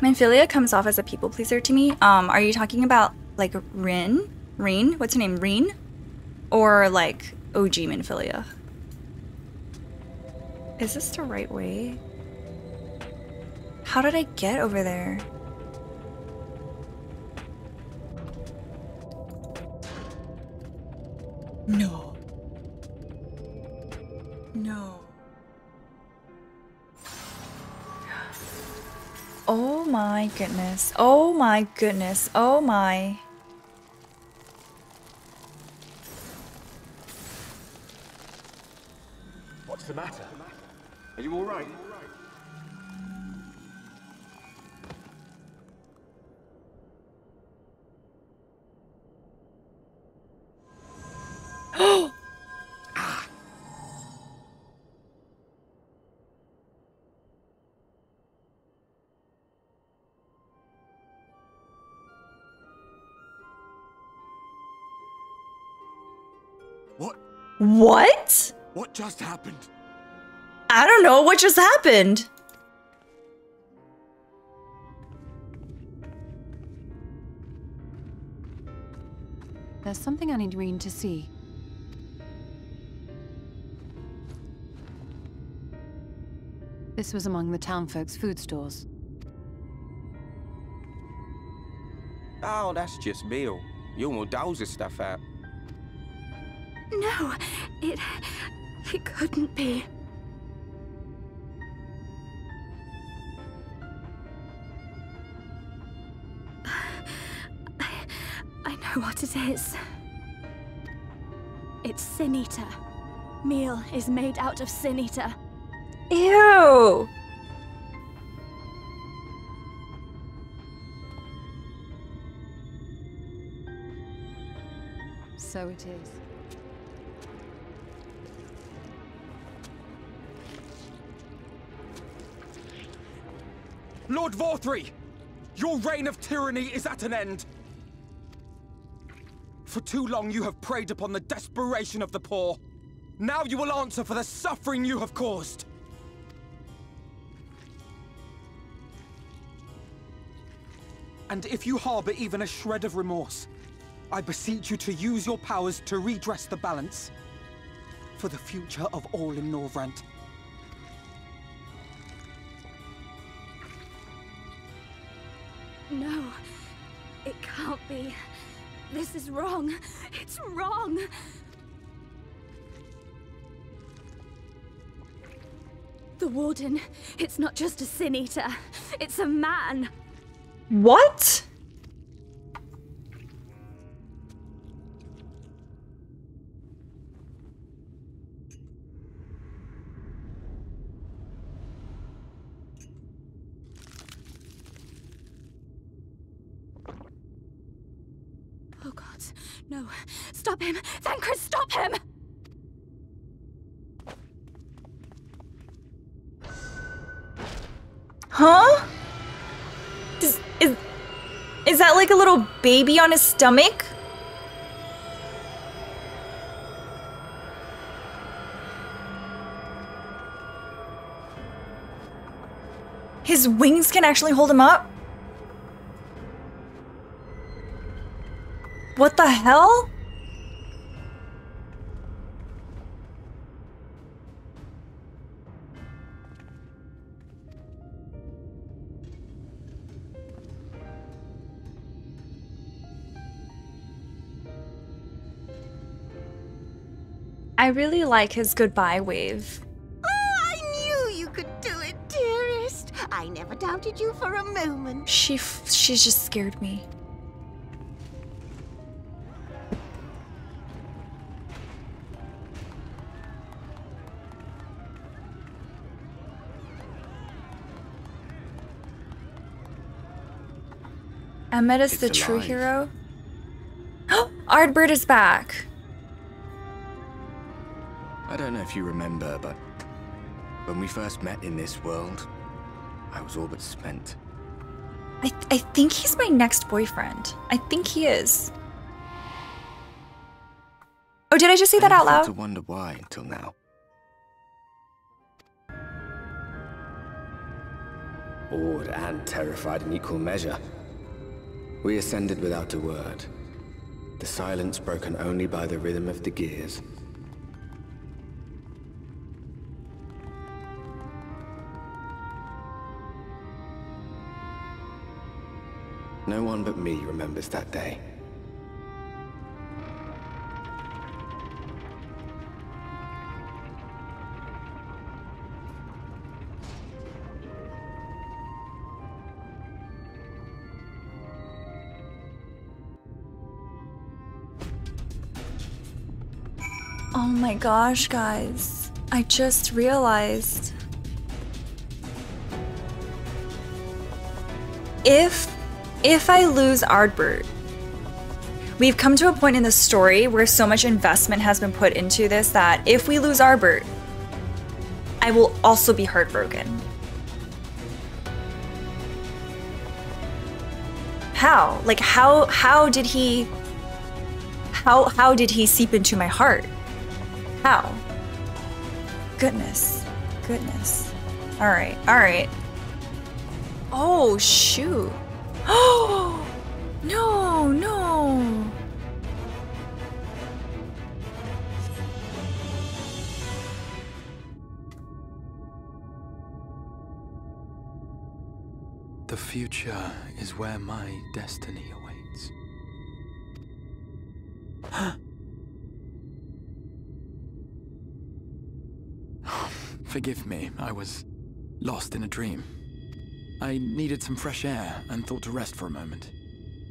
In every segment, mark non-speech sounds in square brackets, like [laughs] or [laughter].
Minfilia comes off as a people pleaser to me. Um, are you talking about like Ryne? Ryne? What's her name? Ryne? Or like OG Minfilia? Is this the right way? How did I get over there? No. No. Oh my goodness. Oh my goodness. Oh my. What's the matter? Are you all right? [gasps] What? What? What just happened? I don't know. What just happened? There's something I need Ryne to see. This was among the townfolk's food stores. Oh, that's just Meol. You will douse this stuff out. No, it. it couldn't be. I, I know what it is. It's Sin Eater. Meol is made out of Sin Eater. Ew. So it is. Lord Vauthry! Your reign of tyranny is at an end! For too long you have preyed upon the desperation of the poor. Now you will answer for the suffering you have caused. And if you harbor even a shred of remorse, I beseech you to use your powers to redress the balance. For the future of all in Norvrandt. No, it can't be. This is wrong. It's wrong. The Warden, it's not just a Sin Eater. It's a man. What? Oh god, no. Stop him! Thancred, stop him! Huh? That like a little baby on his stomach? His wings can actually hold him up? What the hell? Really like his goodbye wave. Oh, I knew you could do it, dearest. I never doubted you for a moment. She f- she's just scared me. Ahmed is It's the true alive. hero. [gasps] Ardbert is back. I don't know if you remember, but when we first met in this world, I was all but spent. I, th- I think he's my next boyfriend. I think he is. Oh, did I just say that out Never thought loud? to wonder why until now. Awed and terrified in equal measure. We ascended without a word. The silence broken only by the rhythm of the gears. No one but me remembers that day. Oh my gosh, guys. I just realized. If if I lose Ardbert, we've come to a point in the story where so much investment has been put into this that if we lose Ardbert, I will also be heartbroken. How? Like how how did he how how did he seep into my heart? How? Goodness. Goodness. All right. All right. Oh, shoot. Oh, [gasps] no, no. The future is where my destiny awaits. [gasps] Forgive me, I was lost in a dream. I needed some fresh air and thought to rest for a moment.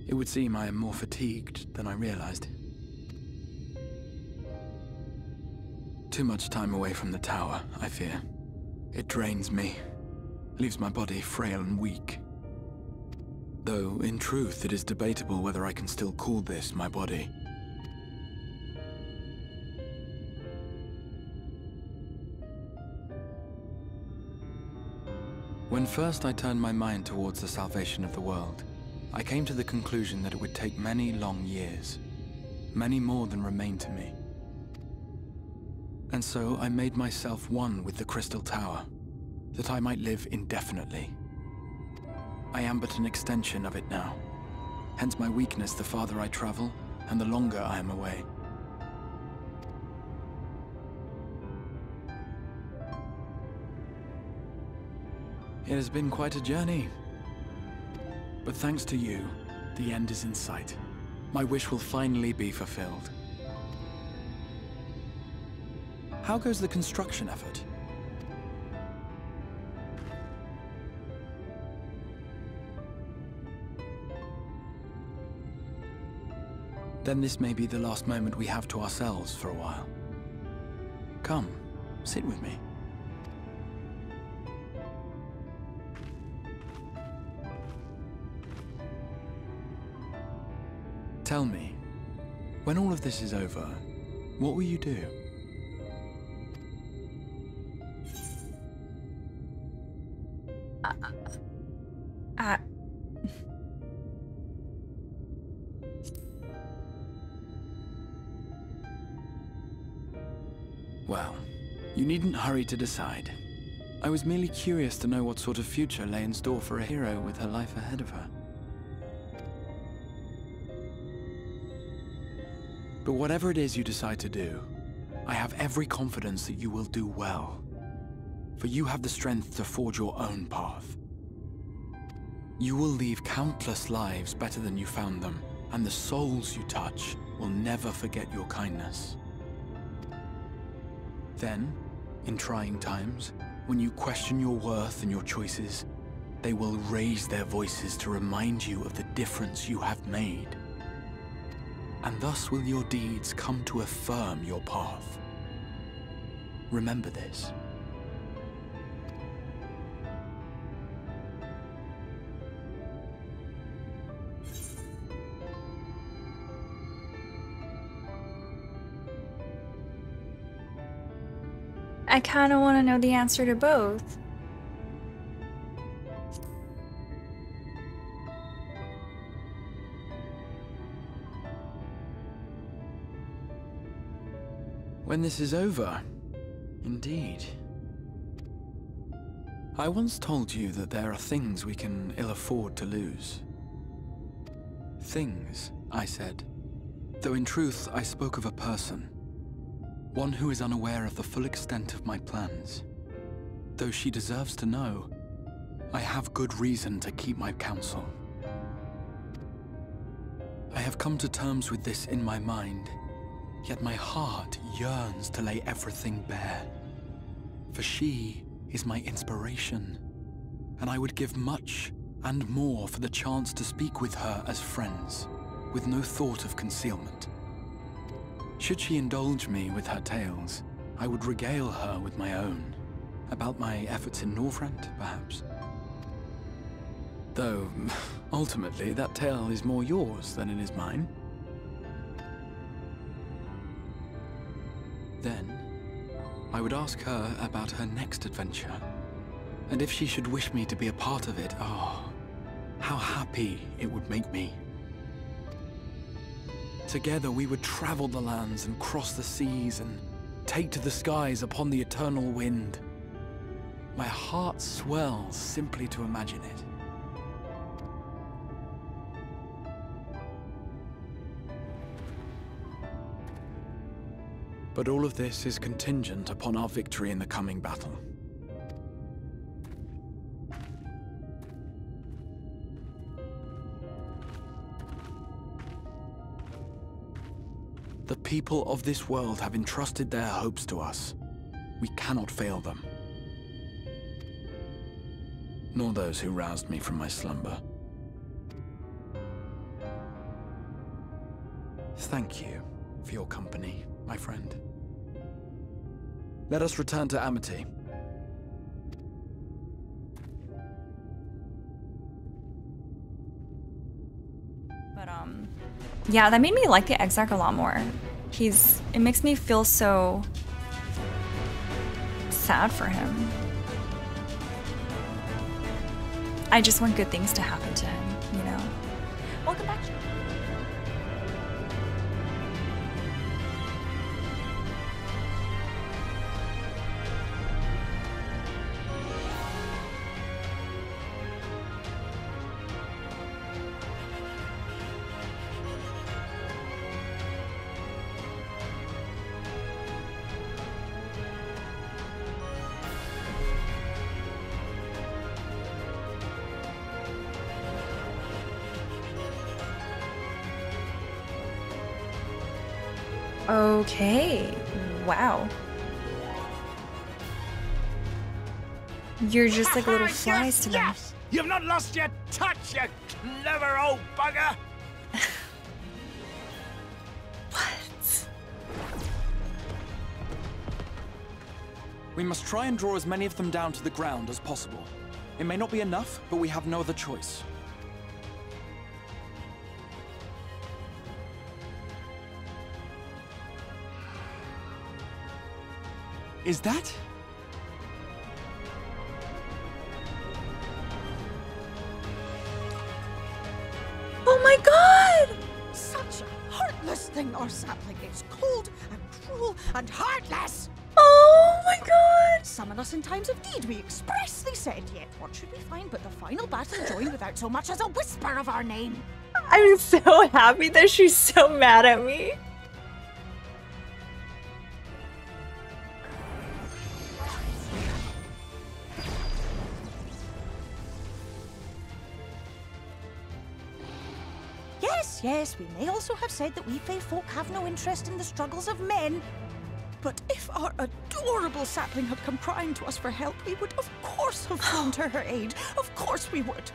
It would seem I am more fatigued than I realized. Too much time away from the tower, I fear. It drains me, leaves my body frail and weak. Though, in truth, it is debatable whether I can still call this my body. When first I turned my mind towards the salvation of the world, I came to the conclusion that it would take many long years, many more than remain to me. And so I made myself one with the Crystal Tower, that I might live indefinitely. I am but an extension of it now. Hence my weakness the farther I travel, and the longer I am away. It has been quite a journey. But thanks to you, the end is in sight. My wish will finally be fulfilled. How goes the construction effort? Then this may be the last moment we have to ourselves for a while. Come, sit with me. Tell me, when all of this is over, what will you do? Uh, Well, you needn't hurry to decide. I was merely curious to know what sort of future lay in store for a hero with her life ahead of her. But whatever it is you decide to do, I have every confidence that you will do well. For you have the strength to forge your own path. You will leave countless lives better than you found them, and the souls you touch will never forget your kindness. Then, in trying times, when you question your worth and your choices, they will raise their voices to remind you of the difference you have made. And thus will your deeds come to affirm your path. Remember this. I kind of want to know the answer to both. When this is over, indeed. I once told you that there are things we can ill afford to lose. Things, I said. Though in truth, I spoke of a person. One who is unaware of the full extent of my plans. Though she deserves to know, I have good reason to keep my counsel. I have come to terms with this in my mind, yet my heart yearns to lay everything bare. For she is my inspiration, and I would give much and more for the chance to speak with her as friends, with no thought of concealment. Should she indulge me with her tales, I would regale her with my own, about my efforts in Norvrandt, perhaps. Though, [laughs] ultimately, that tale is more yours than it is mine. Ask her about her next adventure. And if she should wish me to be a part of it, oh, how happy it would make me. Together we would travel the lands and cross the seas and take to the skies upon the eternal wind. My heart swells simply to imagine it. But all of this is contingent upon our victory in the coming battle. The people of this world have entrusted their hopes to us. We cannot fail them. Nor those who roused me from my slumber. Thank you for your company, my friend. Let us return to Amity. But um yeah, that made me like the Exarch a lot more. He's it makes me feel so sad for him. I just want good things to happen to him, you know. Welcome back. Okay. Wow. You're just like little flies to them. Yes! You've not lost your touch, you clever old bugger! [laughs] What? We must try and draw as many of them down to the ground as possible. It may not be enough, but we have no other choice. Is that? Oh my god! Such a heartless thing, our sapling is cold and cruel and heartless! Oh my god! Summon us in times of need, we expressly said, yet what should we find but the final battle join without so much as a whisper of our name? I'm so happy that she's so mad at me. Yes, yes, we may also have said that we Fae folk have no interest in the struggles of men. But if our adorable sapling had come crying to us for help, we would of course have flown to her aid. Of course we would.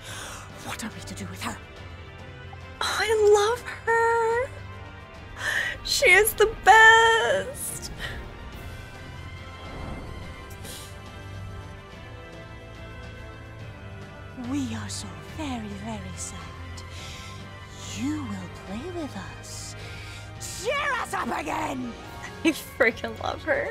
What are we to do with her? Oh, I love her. She is the best. We are so very, very sad. You will play with us. Cheer us up again! I freaking love her.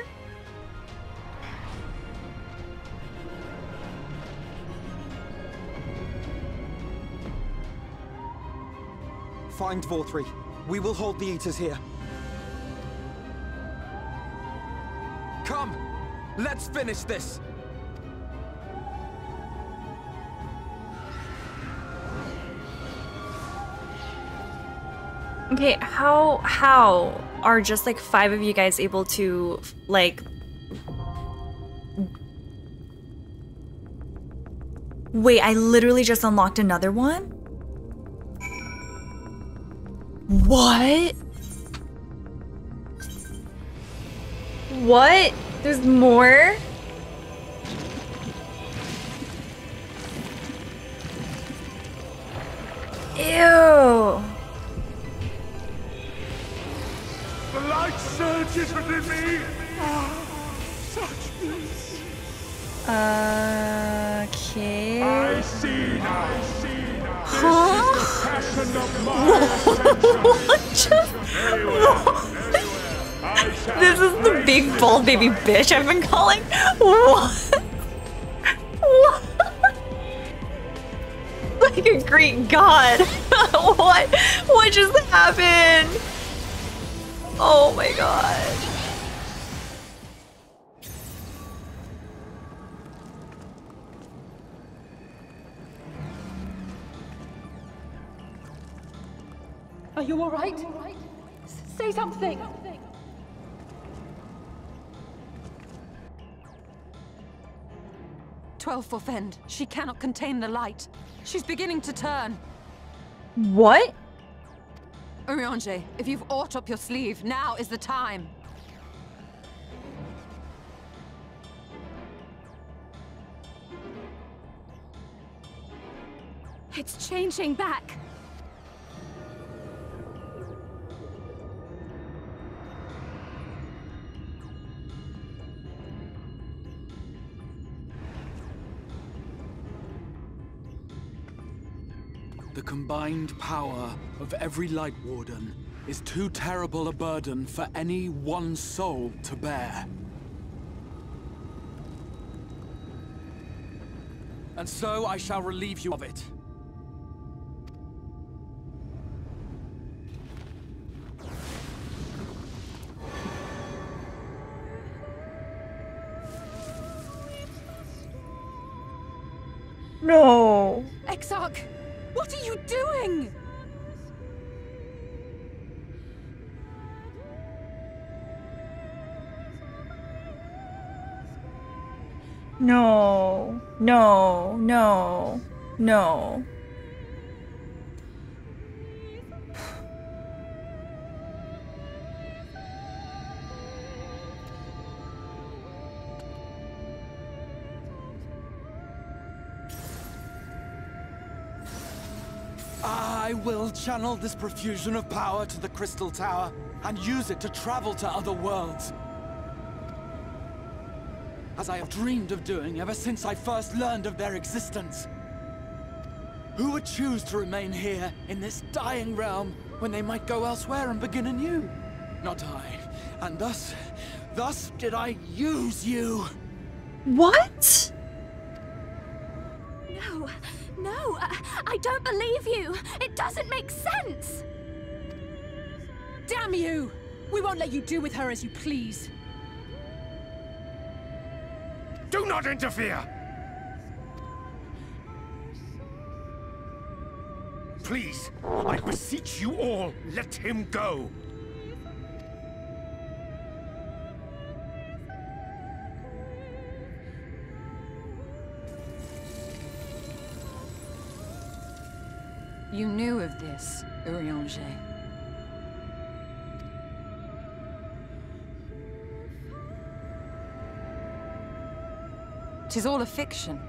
Find Vauthry. We will hold the Eaters here. Come, let's finish this. Okay, how how are just like five of you guys able to like Wait, I literally just unlocked another one? What? What? There's more? Bald baby bitch I've been calling. What? What? Like a Greek god. [laughs] what? What just happened? Oh my god. Are you all right? Say something. Twelve for Fend. She cannot contain the light. She's beginning to turn. What? Urianger, if you've aught up your sleeve, now is the time. It's changing back. Combined power of every Light Warden is too terrible a burden for any one soul to bear. And so I shall relieve you of it. No. No. No. I will channel this profusion of power to the Crystal Tower and use it to travel to other worlds. As I have dreamed of doing ever since I first learned of their existence. Who would choose to remain here in this dying realm when they might go elsewhere and begin anew? Not I. And thus, thus did I use you. What? No, no, I, I don't believe you. It doesn't make sense. Damn you! We won't let you do with her as you please. Do not interfere. Please, I beseech you all, let him go. You knew of this, Urianger. Tis all a fiction.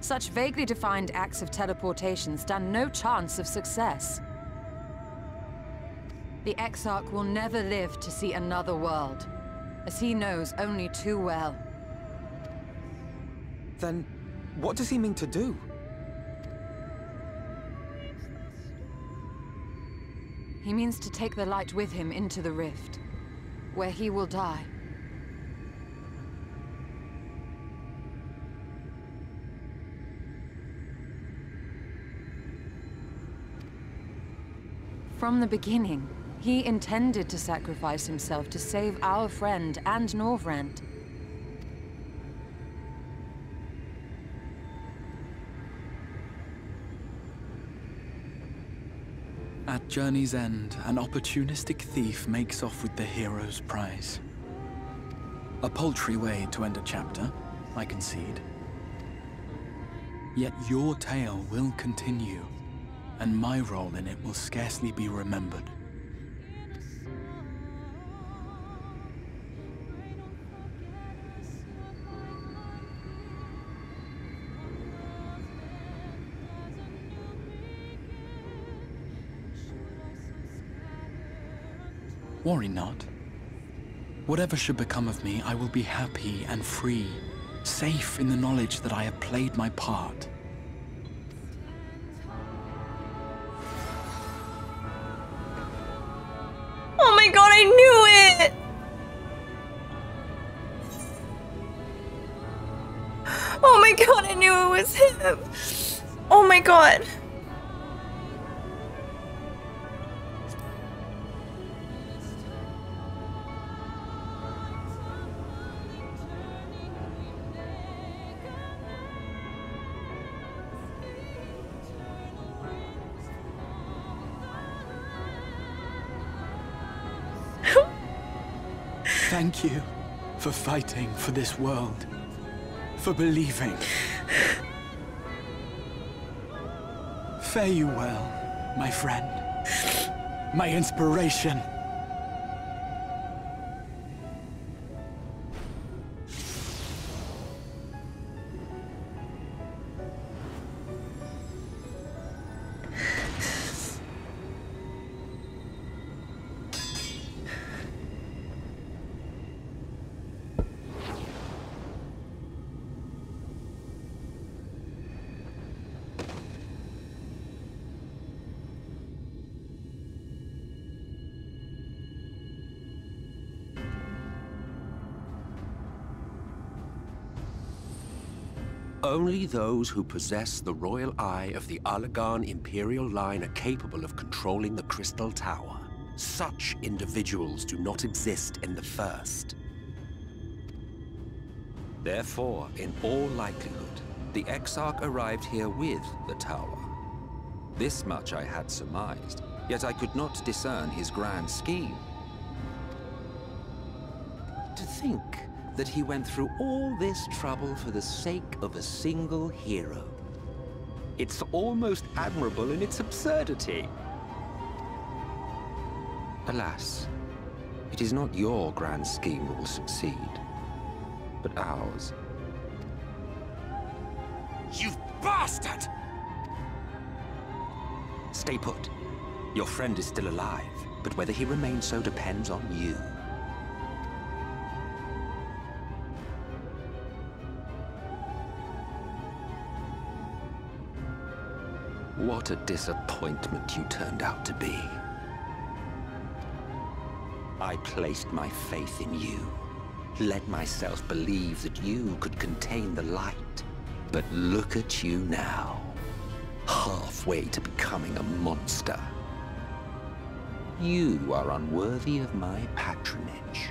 Such vaguely defined acts of teleportation stand no chance of success. The Exarch will never live to see another world, as he knows only too well. Then, what does he mean to do? He means to take the light with him into the rift, where he will die. from the beginning. He intended to sacrifice himself to save our friend and Norvrandt. At Journey's End, an opportunistic thief makes off with the hero's prize. A paltry way to end a chapter, I concede. Yet your tale will continue and my role in it will scarcely be remembered. Worry not. Whatever should become of me, I will be happy and free, safe in the knowledge that I have played my part. Oh my god. Thank you for fighting for this world, for believing. Fare you well, my friend, my inspiration. Only those who possess the royal eye of the Allagan Imperial line are capable of controlling the Crystal Tower. Such individuals do not exist in the First. Therefore, in all likelihood, the Exarch arrived here with the tower. This much I had surmised, yet I could not discern his grand scheme. That he went through all this trouble for the sake of a single hero. It's almost admirable in its absurdity. Alas, it is not your grand scheme that will succeed, but ours. You bastard! Stay put. Your friend is still alive, but whether he remains so depends on you. What a disappointment you turned out to be. I placed my faith in you. Let myself believe that you could contain the light. But look at you now. Halfway to becoming a monster. You are unworthy of my patronage.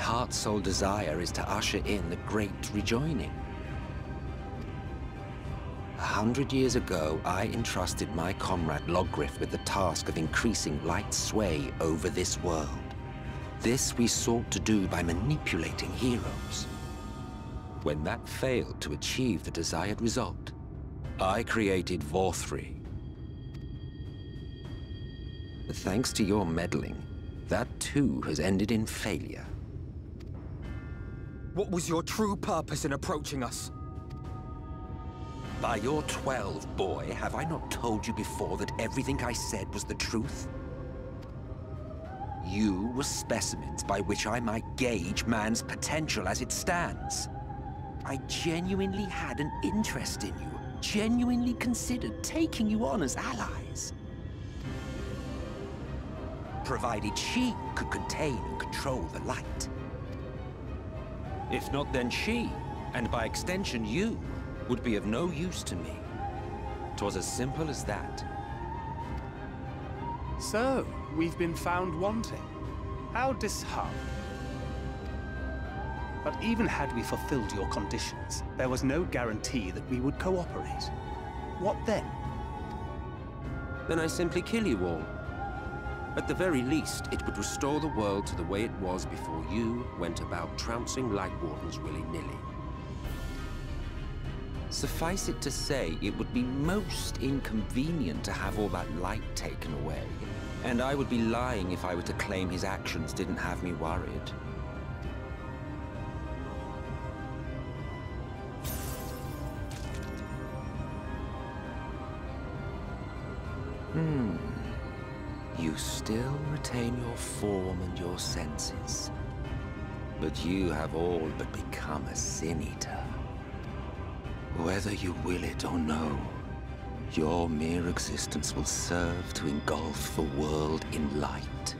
Heart's sole desire is to usher in the Great Rejoining. A hundred years ago, I entrusted my comrade Loghrif with the task of increasing light's sway over this world. This we sought to do by manipulating heroes. When that failed to achieve the desired result, I created Vauthry. Thanks to your meddling, that too has ended in failure. What was your true purpose in approaching us? By your 12, boy, have I not told you before that everything I said was the truth? You were specimens by which I might gauge man's potential as it stands. I genuinely had an interest in you, genuinely considered taking you on as allies. Provided she could contain and control the light. If not, then she, and by extension you, would be of no use to me. 'Twas as simple as that. So, we've been found wanting. How disheartening. But even had we fulfilled your conditions, there was no guarantee that we would cooperate. What then? Then I simply kill you all. At the very least, it would restore the world to the way it was before you went about trouncing Light willy-nilly. Suffice it to say, it would be most inconvenient to have all that light taken away. And I would be lying if I were to claim his actions didn't have me worried. Still retain your form and your senses. But you have all but become a Sin Eater. Whether you will it or no, your mere existence will serve to engulf the world in light.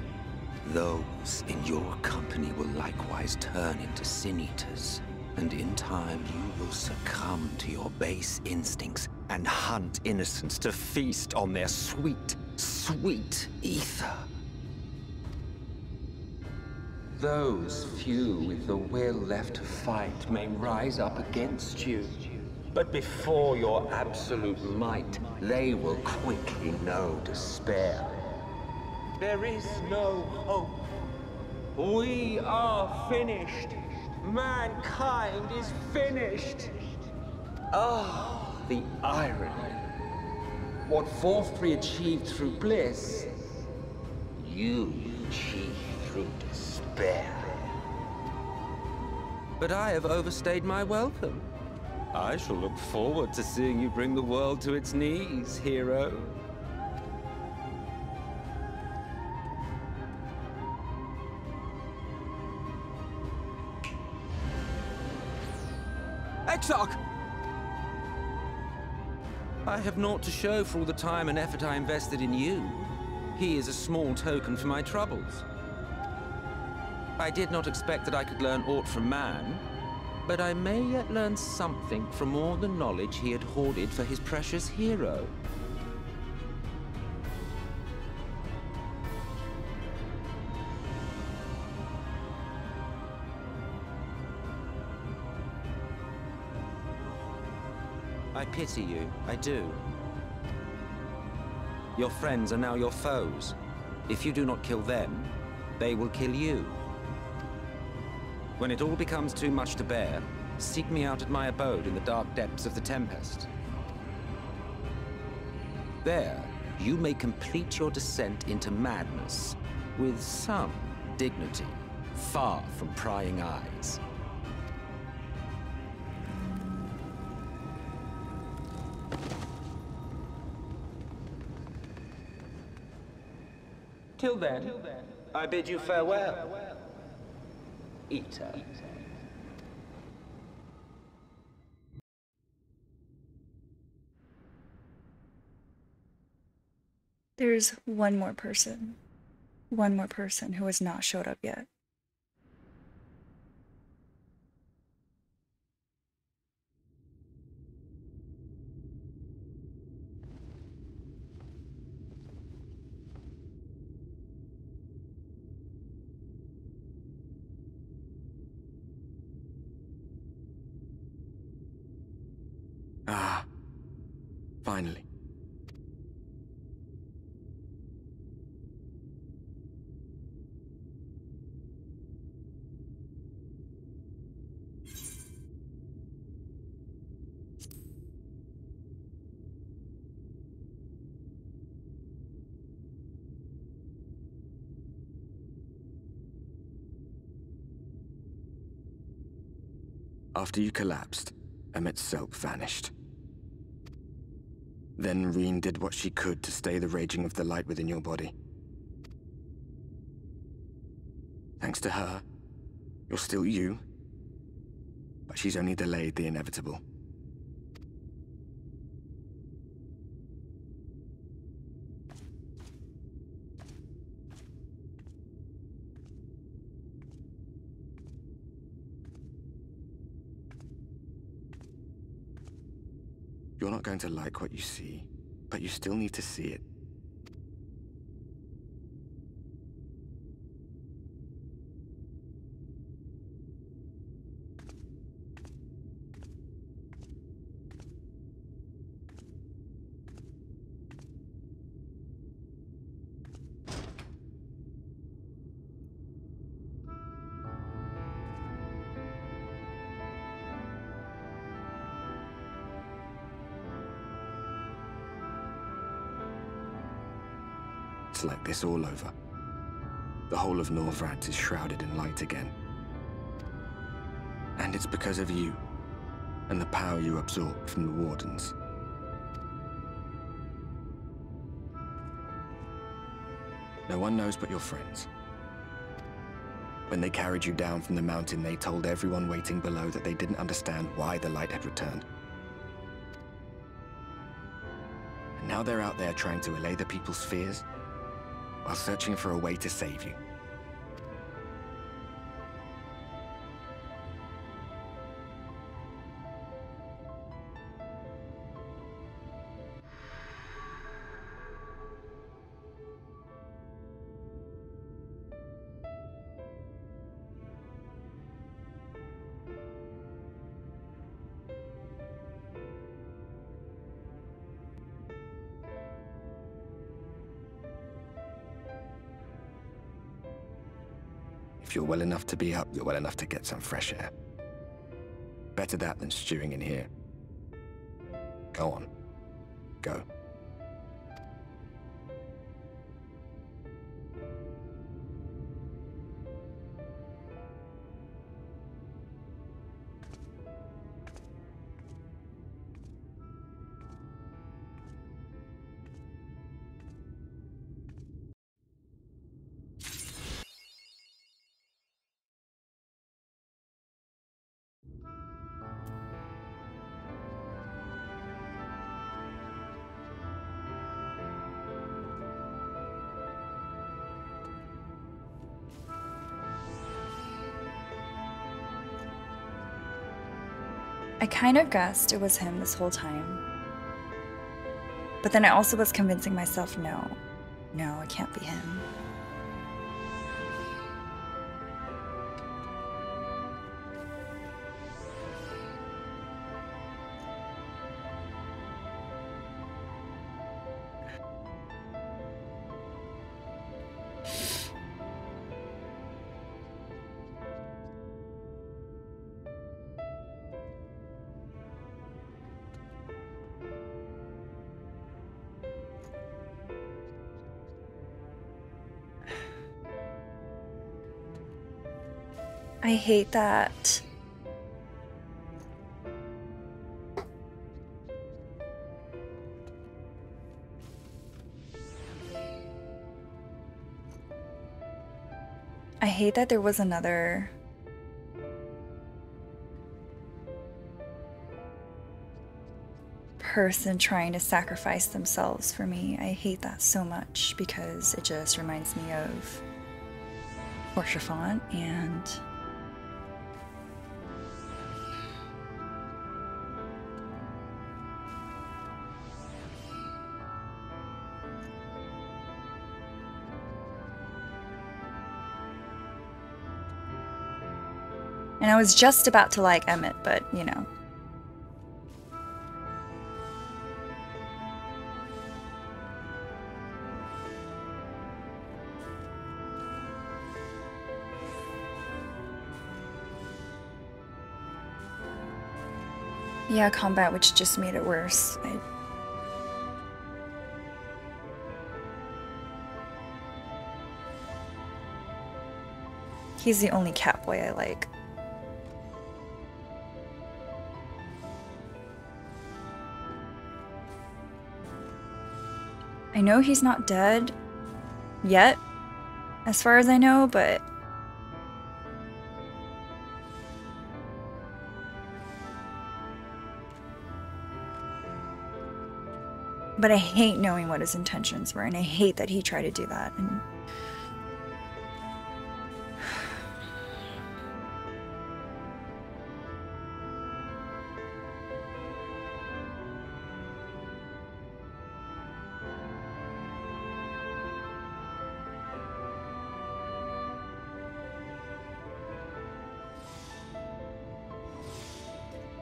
Those in your company will likewise turn into Sin Eaters, and in time you will succumb to your base instincts and hunt innocents to feast on their sweet, sweet ether. Those few with the will left to fight may rise up against you. But before your absolute might, they will quickly know despair. There is no hope. We are finished. Mankind is finished. Ah, the irony. What Vauthry achieved through bliss, you achieved through despair. But I have overstayed my welcome. I shall look forward to seeing you bring the world to its knees, hero. Exarch! I have naught to show for all the time and effort I invested in you. He is a small token for my troubles. I did not expect that I could learn aught from man, but I may yet learn something from all the knowledge he had hoarded for his precious hero. Pity you, I do. Your friends are now your foes. If you do not kill them, they will kill you. When it all becomes too much to bear, seek me out at my abode in the dark depths of the Tempest. There, you may complete your descent into madness with some dignity, far from prying eyes. Till then, I bid you farewell. Eater. There's one more person. One more person who has not showed up yet. Ah. Finally. After you collapsed, Emet-Selch vanished. Then Ryne did what she could to stay the raging of the light within your body. Thanks to her, you're still you, but she's only delayed the inevitable. You're not going to like what you see, but you still need to see it. This all over. The whole of Norvrandt is shrouded in light again. And it's because of you, and the power you absorb from the Wardens. No one knows but your friends. When they carried you down from the mountain, they told everyone waiting below that they didn't understand why the light had returned. And now they're out there trying to allay the people's fears, while searching for a way to save you. Well enough to be up, you're well enough to get some fresh air. Better that than stewing in here. Go on. Go. Kind of guessed it was him this whole time. But then I also was convincing myself no, no, it can't be him. I hate that. I hate that there was another person trying to sacrifice themselves for me. I hate that so much because it just reminds me of Haurchefant and And I was just about to like Emet, but you know. Yeah, combat, which just made it worse. I... He's the only cat boy I like. I know he's not dead yet, as far as I know, but but I hate knowing what his intentions were, and I hate that he tried to do that. And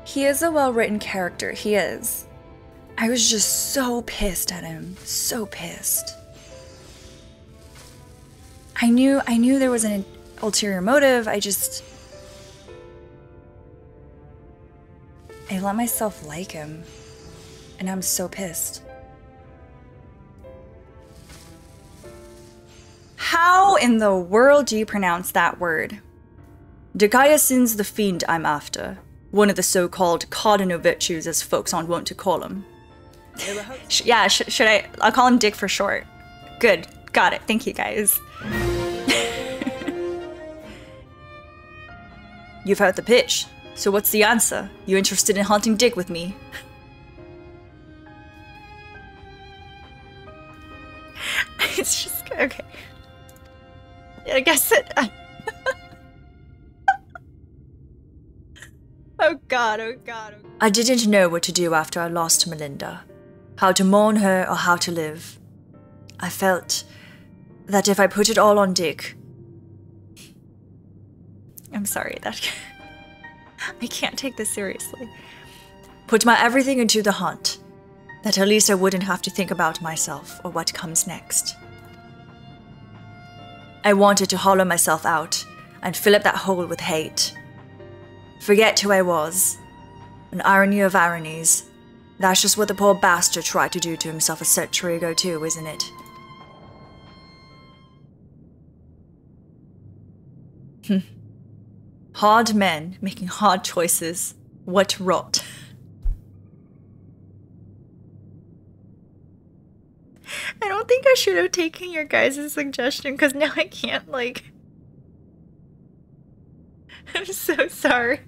he is a well-written character. He is. I was just so pissed at him. So pissed. I knew I knew there was an ulterior motive. I just I let myself like him. And I'm so pissed. How in the world do you pronounce that word? Dikaiosyne's the fiend I'm after. One of the so-called cardinal virtues, as folks aren't wont to call him. Yeah, sh- should I? I'll call him Dick for short. Good. Got it. Thank you, guys. [laughs] You've heard the pitch. So what's the answer? You interested in hunting Dick with me? [laughs] it's just okay. I guess it. Oh god, oh god. Oh. God. I didn't know what to do after I lost Melinda. How to mourn her or how to live. I felt that if I put it all on Dick. I'm sorry, that. [laughs] I can't take this seriously. Put my everything into the hunt. That at least I wouldn't have to think about myself or what comes next. I wanted to hollow myself out and fill up that hole with hate. Forget who I was. An irony of ironies. That's just what the poor bastard tried to do to himself a century ago, too, isn't it? [laughs] Hard men making hard choices. What rot. I don't think I should have taken your guys' suggestion because now I can't, like. [laughs] I'm so sorry.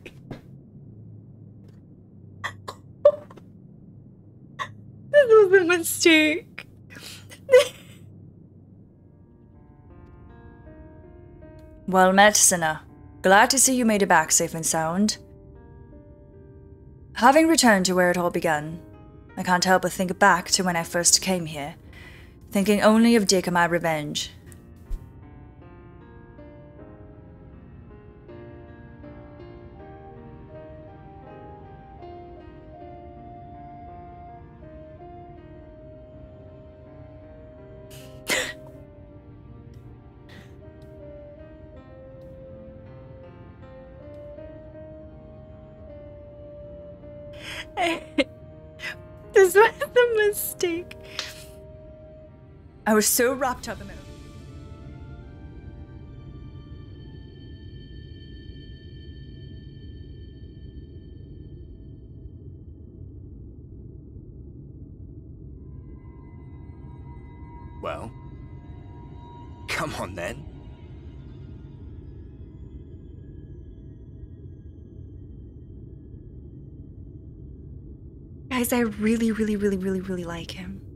this was a mistake. well met, Sinner. Glad to see you made it back safe and sound. Having returned to where it all began, I can't help but think back to when I first came here thinking only of Dick and my revenge. Was so wrapped up in it. Well, come on then. Guys, I really, really, really, really, really like him.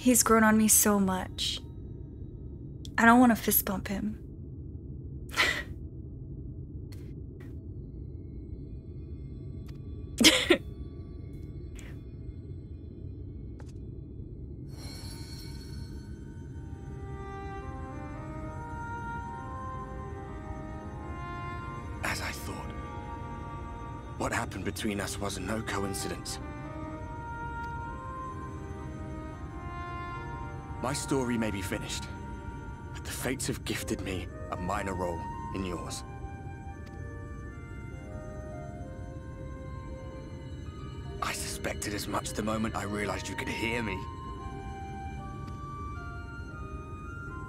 He's grown on me so much. I don't want to fist bump him. [laughs] As I thought. What happened between us was no coincidence. My story may be finished, but the fates have gifted me a minor role in yours. I suspected as much the moment I realized you could hear me.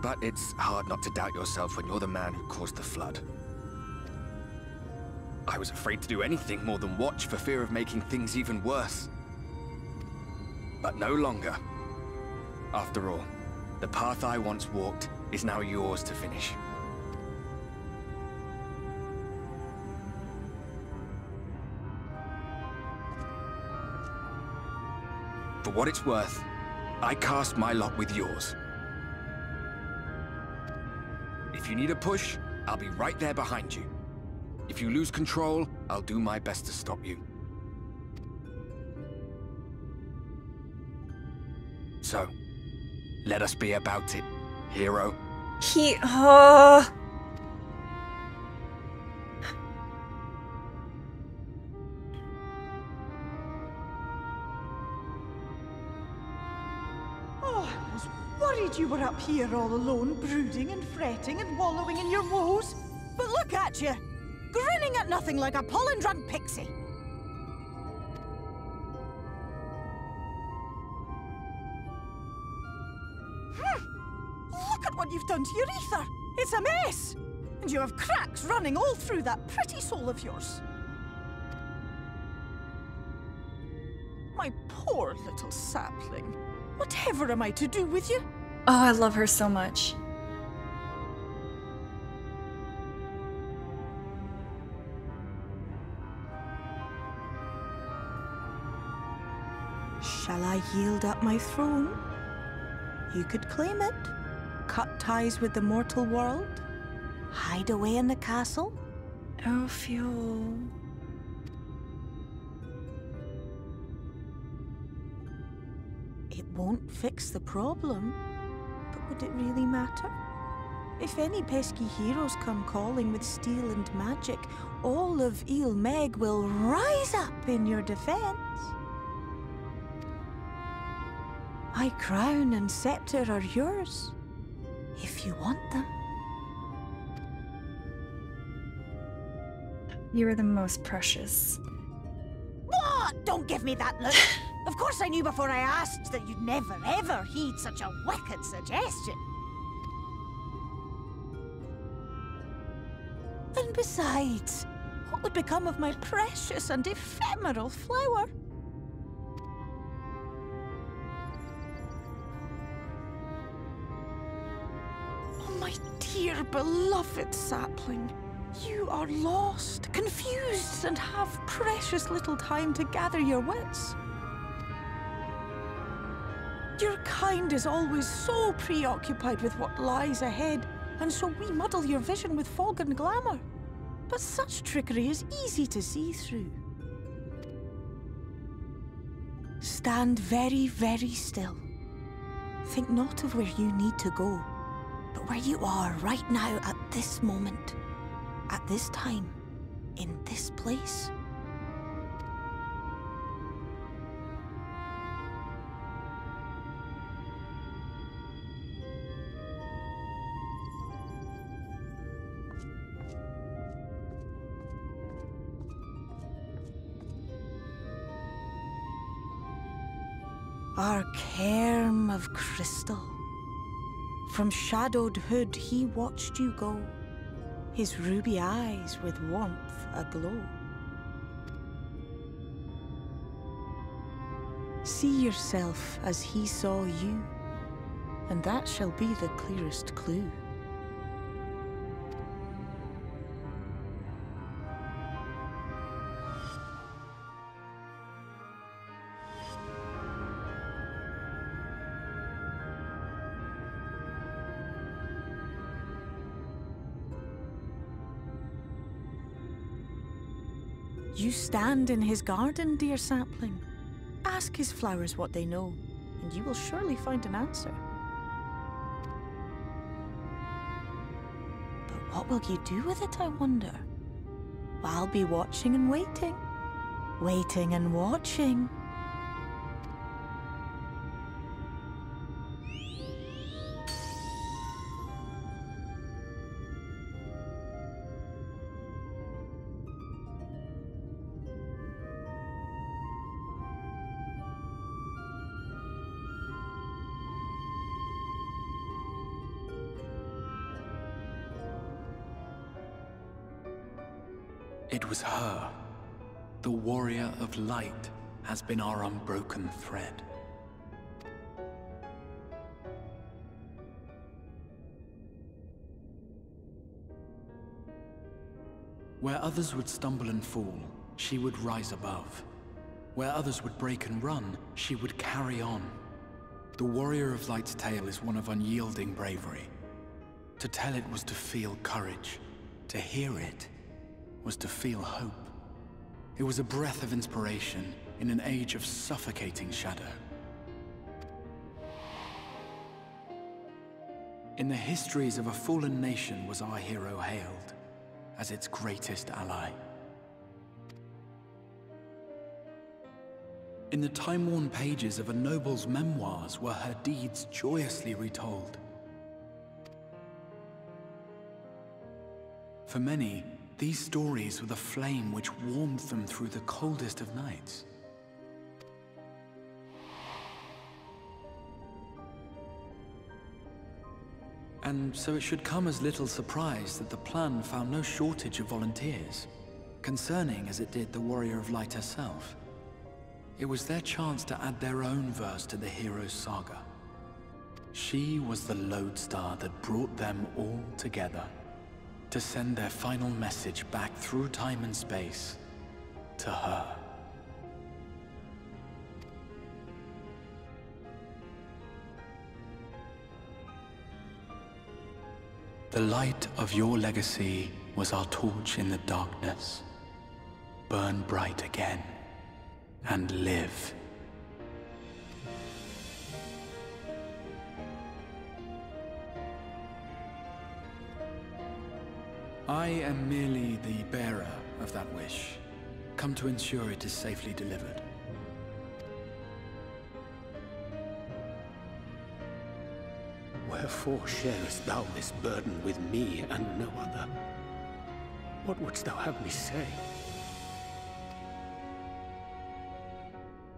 But it's hard not to doubt yourself when you're the man who caused the flood. I was afraid to do anything more than watch for fear of making things even worse. But no longer. After all, the path I once walked is now yours to finish. For what it's worth, I cast my lot with yours. If you need a push, I'll be right there behind you. If you lose control, I'll do my best to stop you. So, let us be about it, hero. He. Oh. Oh, I was worried you were up here all alone, brooding and fretting and wallowing in your woes. But look at you, grinning at nothing like a pollen-drunk pixie. What you've done to your ether. It's a mess. And you have cracks running all through that pretty soul of yours. My poor little sapling. Whatever am I to do with you? Oh, I love her so much. Shall I yield up my throne? You could claim it, cut ties with the mortal world, hide away in the castle. Oh, Feo Ul. It won't fix the problem, but would it really matter? If any pesky heroes come calling with steel and magic, all of Il Meg will rise up in your defense. My crown and scepter are yours, if you want them. You are the most precious. What? Don't give me that look. [laughs] of course I knew before I asked that you'd never ever heed such a wicked suggestion. And besides, what would become of my precious and ephemeral flower? Dear beloved sapling. You are lost, confused, and have precious little time to gather your wits. Your kind is always so preoccupied with what lies ahead, and so we muddle your vision with fog and glamour. But such trickery is easy to see through. Stand very, very still. Think not of where you need to go, but where you are right now at this moment, at this time, in this place. From shadowed hood he watched you go, his ruby eyes with warmth aglow. See yourself as he saw you, and that shall be the clearest clue. You stand in his garden, dear sapling. Ask his flowers what they know, and you will surely find an answer. But what will you do with it, I wonder? I'll be watching and waiting. Waiting and watching. Been our unbroken thread. Where others would stumble and fall, she would rise above. Where others would break and run, she would carry on. The Warrior of Light's tale is one of unyielding bravery. To tell it was to feel courage. To hear it was to feel hope. It was a breath of inspiration in an age of suffocating shadow. In the histories of a fallen nation was our hero hailed as its greatest ally. In the time-worn pages of a noble's memoirs were her deeds joyously retold. For many, these stories were the flame which warmed them through the coldest of nights. And so it should come as little surprise that the plan found no shortage of volunteers, concerning as it did the Warrior of Light herself. It was their chance to add their own verse to the hero's saga. She was the lodestar that brought them all together, to send their final message back through time and space to her. The light of your legacy was our torch in the darkness. Burn bright again and live. I am merely the bearer of that wish, come to ensure it is safely delivered. Wherefore sharest thou this burden with me and no other? What wouldst thou have me say?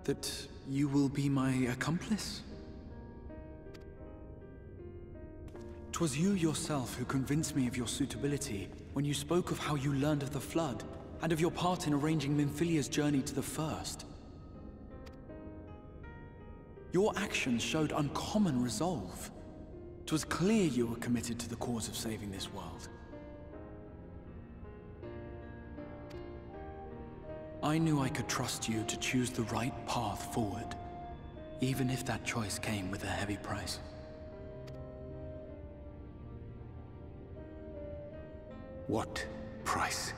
That you will be my accomplice? 'Twas you yourself who convinced me of your suitability when you spoke of how you learned of the Flood, and of your part in arranging Minfilia's journey to the First. Your actions showed uncommon resolve. 'Twas clear you were committed to the cause of saving this world. I knew I could trust you to choose the right path forward, even if that choice came with a heavy price. What price?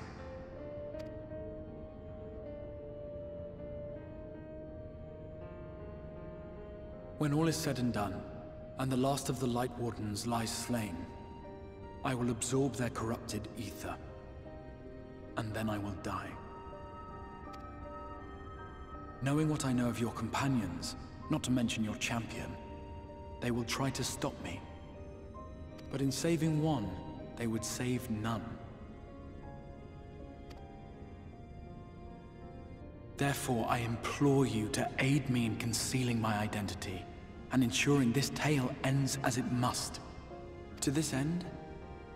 When all is said and done, and the last of the Light Wardens lies slain, I will absorb their corrupted ether, and then I will die. Knowing what I know of your companions, not to mention your champion, they will try to stop me. But in saving one, they would save none. Therefore, I implore you to aid me in concealing my identity and ensuring this tale ends as it must. To this end,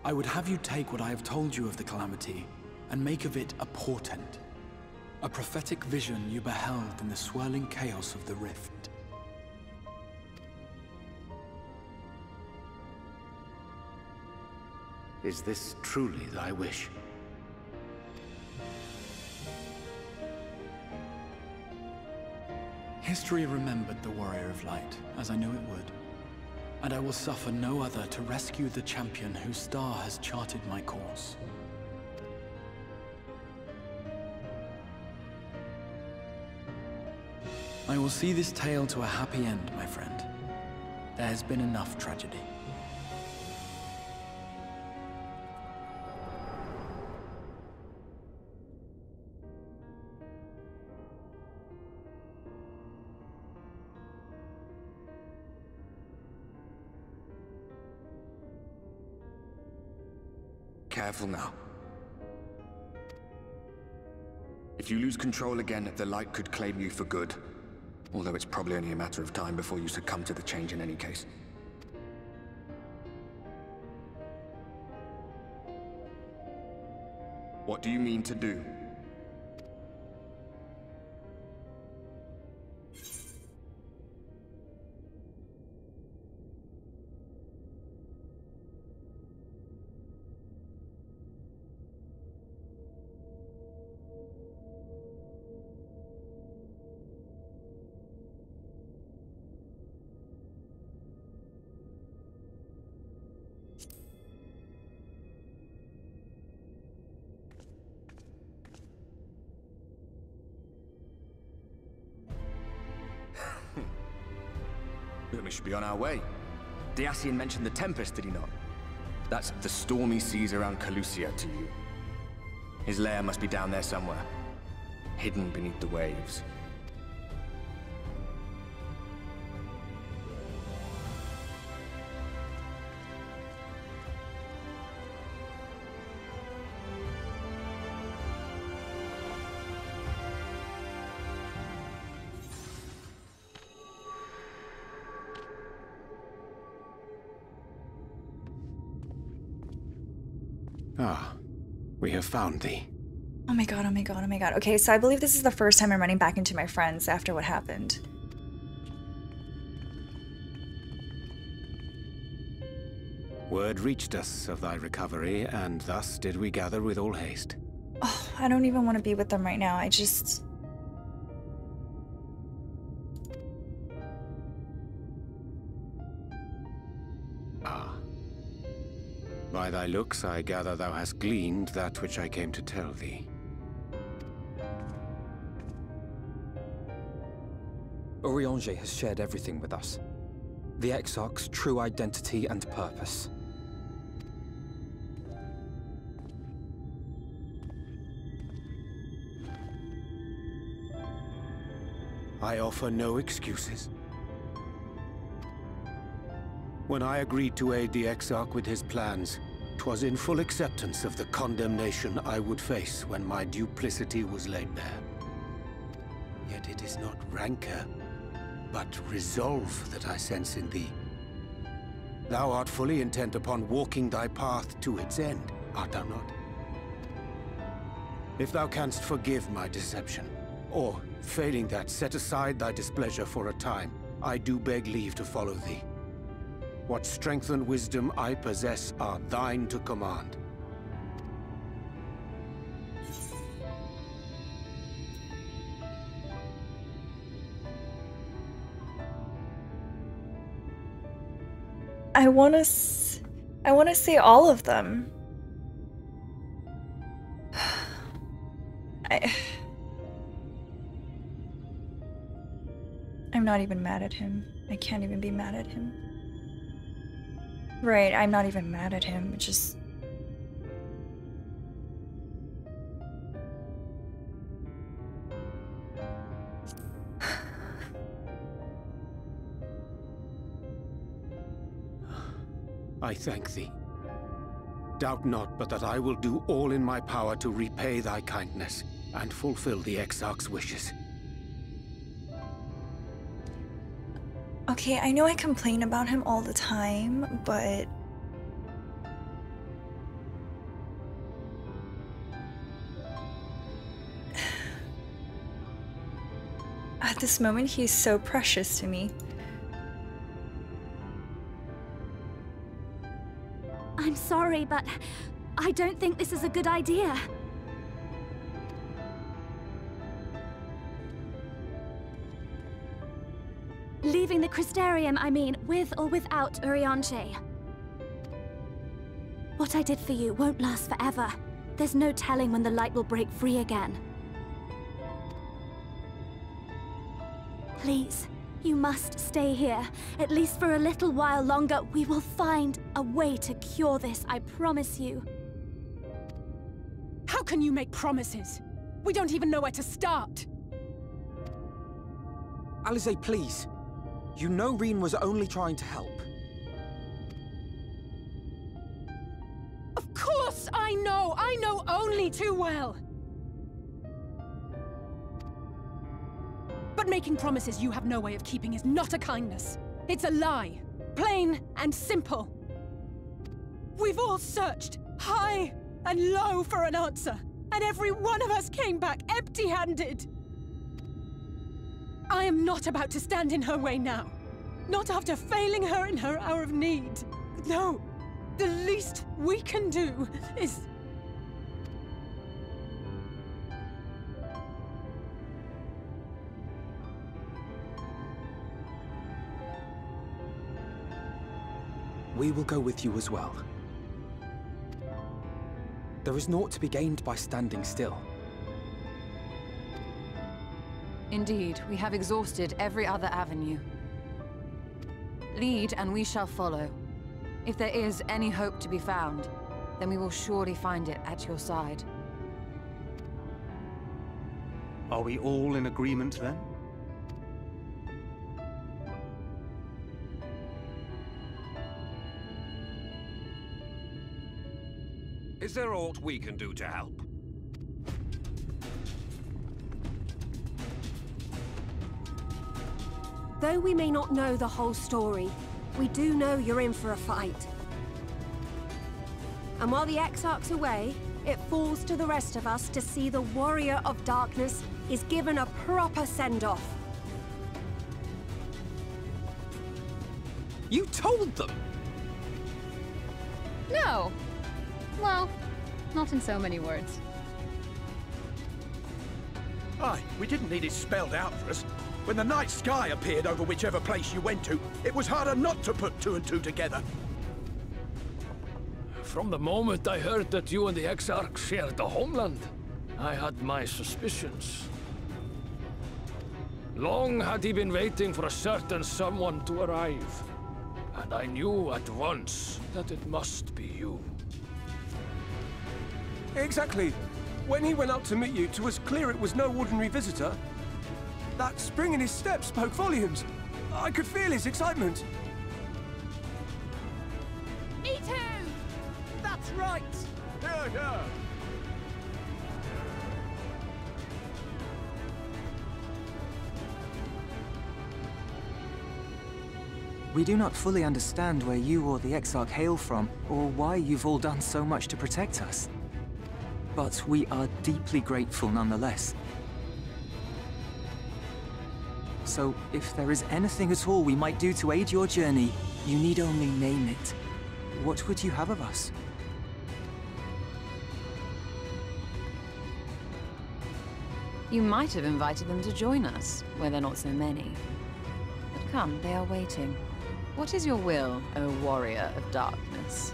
I would have you take what I have told you of the Calamity and make of it a portent. A prophetic vision you beheld in the swirling chaos of the Rift. Is this truly thy wish? History remembered the Warrior of Light, as I knew it would. And I will suffer no other to rescue the champion whose star has charted my course. I will see this tale to a happy end, my friend. There has been enough tragedy. Careful now. If you lose control again, the light could claim you for good. Although it's probably only a matter of time before you succumb to the change in any case. What do you mean to do? Be on our way. Dikaiosyne mentioned the Tempest, did he not? That's the stormy seas around Kholusia to you. His lair must be down there somewhere, hidden beneath the waves. Found thee. Oh my god, oh my god, oh my god. Okay, so I believe this is the first time I'm running back into my friends after what happened. Word reached us of thy recovery, and thus did we gather with all haste. Oh, I don't even want to be with them right now. I just. By thy looks, I gather thou hast gleaned that which I came to tell thee. Urianger has shared everything with us. The Exarch's true identity and purpose. I offer no excuses. When I agreed to aid the Exarch with his plans, 'twas in full acceptance of the condemnation I would face when my duplicity was laid bare. Yet it is not rancor, but resolve that I sense in thee. Thou art fully intent upon walking thy path to its end, art thou not? If thou canst forgive my deception, or, failing that, set aside thy displeasure for a time, I do beg leave to follow thee. What strength and wisdom I possess are thine to command. I want to. I want to say all of them. [sighs] I. [sighs] I'm not even mad at him. I can't even be mad at him. Right, I'm not even mad at him. It's just. I thank thee. Doubt not but that I will do all in my power to repay thy kindness and fulfill the Exarch's wishes. Okay, I know I complain about him all the time, but. [sighs] At this moment, he's so precious to me. I'm sorry, but I don't think this is a good idea. Leaving the Crystarium, I mean, with or without Urianger. What I did for you won't last forever. There's no telling when the light will break free again. Please, you must stay here. At least for a little while longer. We will find a way to cure this, I promise you. How can you make promises? We don't even know where to start. Alisaie, please. You know Ryne was only trying to help. Of course I know! I know only too well! But making promises you have no way of keeping is not a kindness. It's a lie. Plain and simple. We've all searched, high and low for an answer, and every one of us came back empty-handed. I am not about to stand in her way now. Not after failing her in her hour of need. No. The least we can do is... We will go with you as well. There is naught to be gained by standing still. Indeed, we have exhausted every other avenue. Lead, and we shall follow. If there is any hope to be found, then we will surely find it at your side. Are we all in agreement then? Is there aught we can do to help? Though we may not know the whole story, we do know you're in for a fight. And while the Exarch's away, it falls to the rest of us to see the Warrior of Darkness is given a proper send-off. You told them! No. Well, not in so many words. Aye, we didn't need it spelled out for us. When the night sky appeared over whichever place you went to, it was harder not to put two and two together. From the moment I heard that you and the Exarch shared the homeland, I had my suspicions. Long had he been waiting for a certain someone to arrive. And I knew at once that it must be you. Exactly. When he went out to meet you, it was clear it was no ordinary visitor. That spring in his step spoke volumes. I could feel his excitement. Me too! That's right! Yeah, yeah. We do not fully understand where you or the Exarch hail from, or why you've all done so much to protect us. But we are deeply grateful nonetheless. So, if there is anything at all we might do to aid your journey, you need only name it. What would you have of us? You might have invited them to join us, where they're not so many. But come, they are waiting. What is your will, O warrior of darkness?